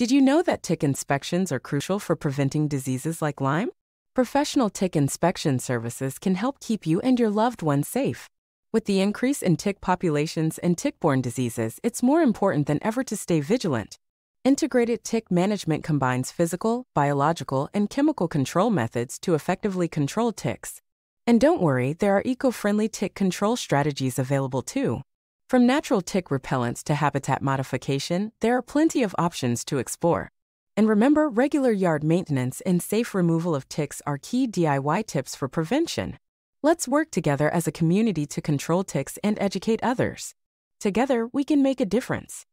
Did you know that tick inspections are crucial for preventing diseases like Lyme? Professional tick inspection services can help keep you and your loved ones safe. With the increase in tick populations and tick-borne diseases, it's more important than ever to stay vigilant. Integrated tick management combines physical, biological, and chemical control methods to effectively control ticks. And don't worry, there are eco-friendly tick control strategies available too. From natural tick repellents to habitat modification, there are plenty of options to explore. And remember, regular yard maintenance and safe removal of ticks are key DIY tips for prevention. Let's work together as a community to control ticks and educate others. Together, we can make a difference.